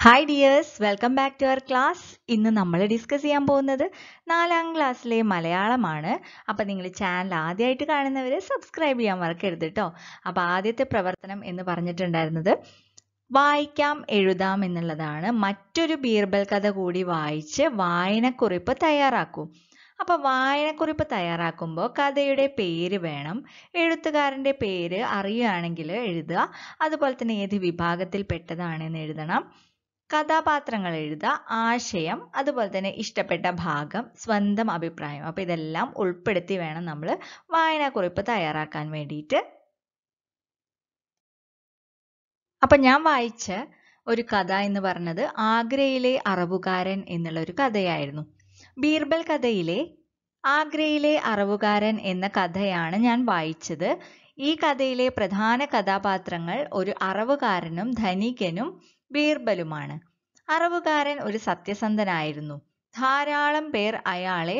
Hi dears welcome back to our class ഇന്ന് നമ്മൾ discuss ചെയ്യാൻ പോകുന്നത് നാലാം ക്ലാസ്സിലെ മലയാളമാണ്. അപ്പോൾ നിങ്ങൾ ചാനൽ ആദ്യമായിട്ട് കാണുന്നവർ സബ്സ്ക്രൈബ് ചെയ്യാൻ മറക്കരുത് കേട്ടോ അപ്പോൾ ആദ്യത്തെ പ്രവർത്തനം എന്ന് പറഞ്ഞിട്ടുണ്ടായിരുന്നത് വായിക്കാം എഴുതാം എന്നുള്ളതാണ്. മറ്റൊരു ബീർബൽ കഥ കൂടി വായിച്ച് വായനക്കുറിപ്പ് തയ്യാറാക്കൂ. അപ്പോൾ വായനക്കുറിപ്പ് തയ്യാറാക്കുമ്പോൾ കഥയുടെ പേര് വേണം. എഴുത്തുകാരന്റെ പേര് അറിയുകയാണെങ്കിൽ എഴുതുക. അതുപോലെ തന്നെ ഏത് വിഭാഗത്തിൽ പെട്ടതാണെന്ന് എഴുതണം. കഥാപാത്രങ്ങൾ എഴുതുക ആശയം അതുപോലെ തന്നെ ഇഷ്ടപ്പെട്ട ഭാഗം സ്വന്തം അഭിപ്രായം. അപ്പോൾ ഇതെല്ലാം ഉൾപ്പെടുത്തി വേണം നമ്മൾ വായനാക്കുറിപ്പ് തയ്യാറാക്കാൻ വേണ്ടിയിട്ട്. അപ്പം ഞാൻ വായിച്ച ഒരു കഥ എന്ന് പറഞ്ഞത് ആഗ്രയിലെ അറവുകാരൻ എന്നുള്ള ഒരു കഥയായിരുന്നു. ബീർബൽ കഥയിലെ ആഗ്രയിലെ അറവുകാരൻ എന്ന കഥയാണ് ഞാൻ വായിച്ചത്. ഈ കഥയിലെ പ്രധാന കഥാപാത്രങ്ങൾ ഒരു അറവുകാരനും ധനികനും ബീർബലുമാണ്. അറവുകാരൻ ഒരു സത്യസന്ധനായിരുന്നു. ധാരാളം പേർ അയാളെ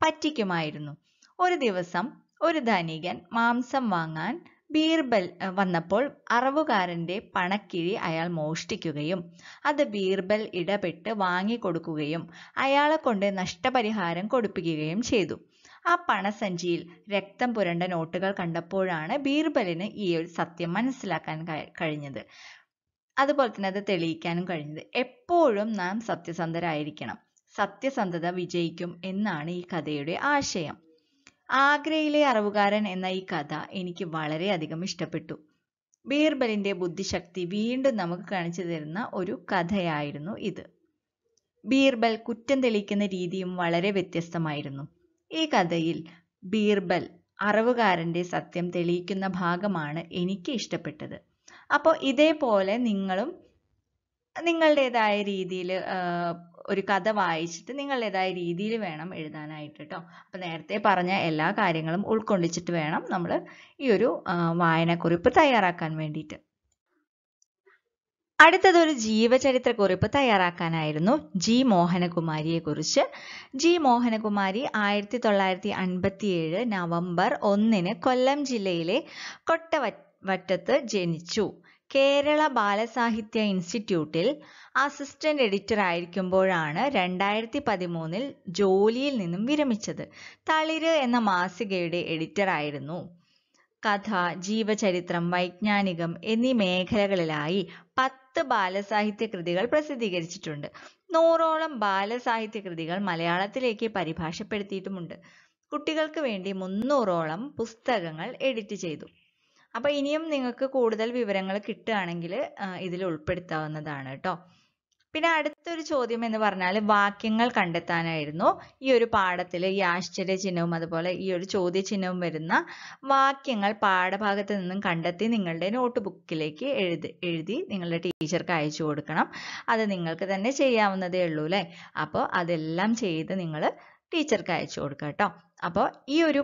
പറ്റിക്കുമായിരുന്നു. ഒരു ദിവസം ഒരു ധനികൻ മാംസം വാങ്ങാൻ ബീർബൽ വന്നപ്പോൾ അറവുകാരന്റെ പണക്കിഴി അയാൾ മോഷ്ടിക്കുകയും അത് ബീർബൽ ഇടപെട്ട് വാങ്ങിക്കൊടുക്കുകയും അയാളെ കൊണ്ട് നഷ്ടപരിഹാരം കൊടുപ്പിക്കുകയും ചെയ്തു. ആ പണസഞ്ചിയിൽ രക്തം പുരണ്ട നോട്ടുകൾ കണ്ടപ്പോഴാണ് ബീർബലിന് ഈ ഒരു സത്യം മനസ്സിലാക്കാൻ കഴിഞ്ഞത്. അതുപോലെ തന്നെ അത് തെളിയിക്കാനും കഴിഞ്ഞത്. എപ്പോഴും നാം സത്യസന്ധരായിരിക്കണം. സത്യസന്ധത വിജയിക്കും എന്നാണ് ഈ കഥയുടെ ആശയം. ആഗ്രയിലെ അറവുകാരൻ എന്ന ഈ കഥ എനിക്ക് വളരെയധികം ഇഷ്ടപ്പെട്ടു. ബീർബലിന്റെ ബുദ്ധിശക്തി വീണ്ടും നമുക്ക് കാണിച്ചു തരുന്ന ഒരു കഥയായിരുന്നു ഇത്. ബീർബൽ കുറ്റം തെളിയിക്കുന്ന രീതിയും വളരെ വ്യത്യസ്തമായിരുന്നു. ഈ കഥയിൽ ബീർബൽ അറവുകാരന്റെ സത്യം തെളിയിക്കുന്ന ഭാഗമാണ് എനിക്ക് ഇഷ്ടപ്പെട്ടത്. അപ്പോൾ ഇതേപോലെ നിങ്ങളും നിങ്ങളുടേതായ രീതിയിൽ ഒരു കഥ വായിച്ചിട്ട് നിങ്ങളുടേതായ രീതിയിൽ വേണം എഴുതാനായിട്ട് കേട്ടോ അപ്പോൾ നേരത്തെ പറഞ്ഞ എല്ലാ കാര്യങ്ങളും ഉൾക്കൊള്ളിച്ചിട്ട് വേണം നമ്മൾ ഈ ഒരു വായനക്കുറിപ്പ് തയ്യാറാക്കാൻ വേണ്ടിയിട്ട്. അടുത്തത് ഒരു ജീവചരിത്ര കുറിപ്പ് തയ്യാറാക്കാനായിരുന്നു ജി മോഹനകുമാരിയെ കുറിച്ച്. ജി മോഹനകുമാരി ആയിരത്തി തൊള്ളായിരത്തി അൻപത്തിയേഴ് നവംബർ ഒന്നിന് കൊല്ലം ജില്ലയിലെ കൊട്ടവറ്റത്ത് ജനിച്ചു. കേരള ബാലസാഹിത്യ ഇൻസ്റ്റിറ്റ്യൂട്ടിൽ അസിസ്റ്റന്റ് എഡിറ്റർ ആയിരിക്കുമ്പോഴാണ് രണ്ടായിരത്തി പതിമൂന്നിൽ ജോലിയിൽ നിന്നും വിരമിച്ചത്. തളിര് എന്ന മാസികയുടെ എഡിറ്റർ ആയിരുന്നു. കഥ ജീവചരിത്രം വൈജ്ഞാനികം എന്നീ മേഖലകളിലായി പത്ത് ബാലസാഹിത്യ കൃതികൾ പ്രസിദ്ധീകരിച്ചിട്ടുണ്ട്. നൂറോളം ബാലസാഹിത്യ കൃതികൾ മലയാളത്തിലേക്ക് പരിഭാഷപ്പെടുത്തിയിട്ടുമുണ്ട്. കുട്ടികൾക്ക് വേണ്ടി മുന്നൂറോളം പുസ്തകങ്ങൾ എഡിറ്റ് ചെയ്തു. അപ്പോൾ ഇനിയും നിങ്ങൾക്ക് കൂടുതൽ വിവരങ്ങൾ കിട്ടുകയാണെങ്കിൽ ഇതിൽ ഉൾപ്പെടുത്താവുന്നതാണ് കേട്ടോ പിന്നെ അടുത്തൊരു ചോദ്യം എന്ന് പറഞ്ഞാൽ വാക്യങ്ങൾ കണ്ടെത്താനായിരുന്നു. ഈ ഒരു പാഠത്തിൽ ഈ ആശ്ചര്യചിഹ്നവും അതുപോലെ ഈ ഒരു ചോദ്യചിഹ്നവും വരുന്ന വാക്യങ്ങൾ പാഠഭാഗത്ത് നിന്നും കണ്ടെത്തി നിങ്ങളുടെ നോട്ട് ബുക്കിലേക്ക് എഴുതി എഴുതി നിങ്ങളുടെ ടീച്ചർക്ക് അയച്ചു കൊടുക്കണം. അത് നിങ്ങൾക്ക് തന്നെ ചെയ്യാവുന്നതേ ഉള്ളൂ അല്ലേ അപ്പോൾ അതെല്ലാം ചെയ്ത് നിങ്ങൾ ടീച്ചർക്ക് അയച്ചു കൊടുക്കുക കേട്ടോ അപ്പോൾ ഈ ഒരു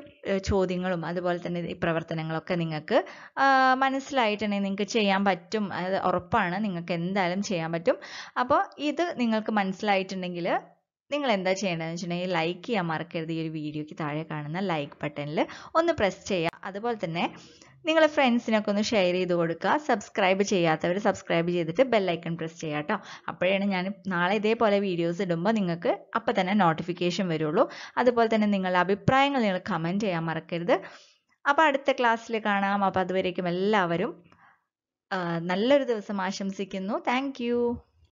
ചോദ്യങ്ങളും അതുപോലെ തന്നെ ഈ പ്രവർത്തനങ്ങളൊക്കെ നിങ്ങൾക്ക് മനസ്സിലായിട്ടുണ്ടെങ്കിൽ നിങ്ങൾക്ക് ചെയ്യാൻ പറ്റും. അത് ഉറപ്പാണ്. നിങ്ങൾക്ക് എന്തായാലും ചെയ്യാൻ പറ്റും. അപ്പോൾ ഇത് നിങ്ങൾക്ക് മനസ്സിലായിട്ടുണ്ടെങ്കിൽ നിങ്ങൾ എന്താ ചെയ്യേണ്ടതെന്ന് വെച്ചിട്ടുണ്ടെങ്കിൽ ലൈക്ക് ചെയ്യാൻ മറക്കരുത് ഈ ഒരു വീഡിയോയ്ക്ക് താഴെ കാണുന്ന ലൈക്ക് ബട്ടണിൽ ഒന്ന് പ്രസ് ചെയ്യുക. അതുപോലെ തന്നെ നിങ്ങളെ ഫ്രണ്ട്സിനൊക്കെ ഒന്ന് ഷെയർ ചെയ്ത് കൊടുക്കുക സബ്സ്ക്രൈബ് ചെയ്യാത്തവർ സബ്സ്ക്രൈബ് ചെയ്തിട്ട് ബെല്ലൈക്കൺ പ്രസ് ചെയ്യുക കേട്ടോ അപ്പോഴാണ് ഞാൻ നാളെ ഇതേപോലെ വീഡിയോസ് ഇടുമ്പോൾ നിങ്ങൾക്ക് അപ്പം തന്നെ നോട്ടിഫിക്കേഷൻ വരുള്ളൂ. അതുപോലെ തന്നെ നിങ്ങളുടെ അഭിപ്രായങ്ങൾ നിങ്ങൾ കമന്റ് ചെയ്യാൻ മറക്കരുത്. അപ്പോൾ അടുത്ത ക്ലാസ്സിൽ കാണാം. അപ്പോൾ അതുവരേക്കും എല്ലാവരും നല്ലൊരു ദിവസം ആശംസിക്കുന്നു. താങ്ക്